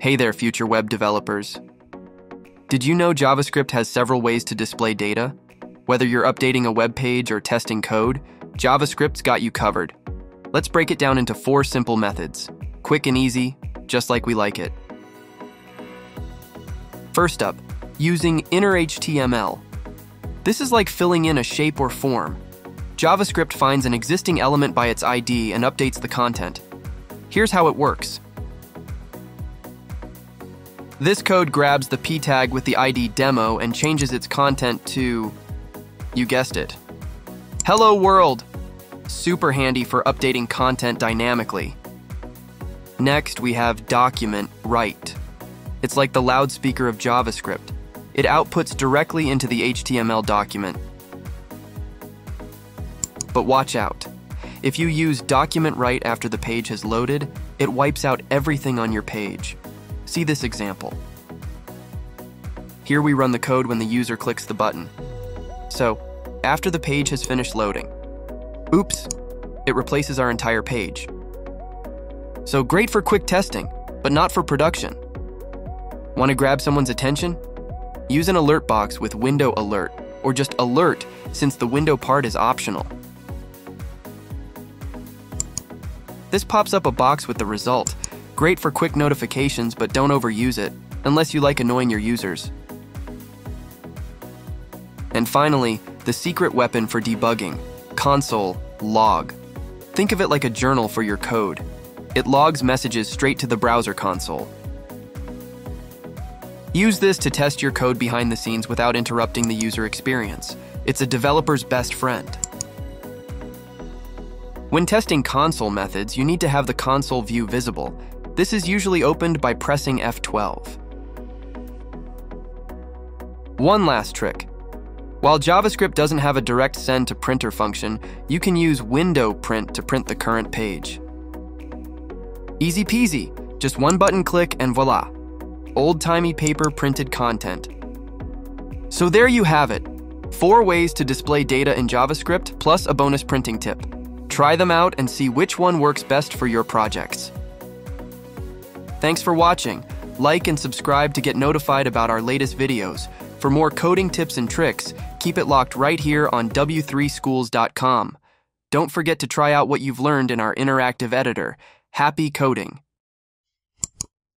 Hey there, future web developers. Did you know JavaScript has several ways to display data? Whether you're updating a web page or testing code, JavaScript's got you covered. Let's break it down into four simple methods. Quick and easy, just like we like it. First up, using inner HTML. This is like filling in a shape or form. JavaScript finds an existing element by its ID and updates the content. Here's how it works. This code grabs the p tag with the ID demo and changes its content to, you guessed it, Hello World. Super handy for updating content dynamically. Next, we have document write. It's like the loudspeaker of JavaScript. It outputs directly into the HTML document. But watch out. If you use document write after the page has loaded, it wipes out everything on your page. See this example. Here we run the code when the user clicks the button. So, after the page has finished loading, oops, it replaces our entire page. So great for quick testing, but not for production. Want to grab someone's attention? Use an alert box with window alert, or just alert since the window part is optional. This pops up a box with the result, Great for quick notifications, but don't overuse it, unless you like annoying your users. And finally, the secret weapon for debugging, console log. Think of it like a journal for your code. It logs messages straight to the browser console. Use this to test your code behind the scenes without interrupting the user experience. It's a developer's best friend. When testing console methods, you need to have the console view visible, this is usually opened by pressing F12. One last trick. While JavaScript doesn't have a direct send to printer function, you can use window print to print the current page. Easy peasy, just one button click and voila, old-timey paper printed content. So there you have it, four ways to display data in JavaScript plus a bonus printing tip. Try them out and see which one works best for your projects. Thanks for watching. Like and subscribe to get notified about our latest videos. For more coding tips and tricks, keep it locked right here on w3schools.com. Don't forget to try out what you've learned in our interactive editor. Happy coding!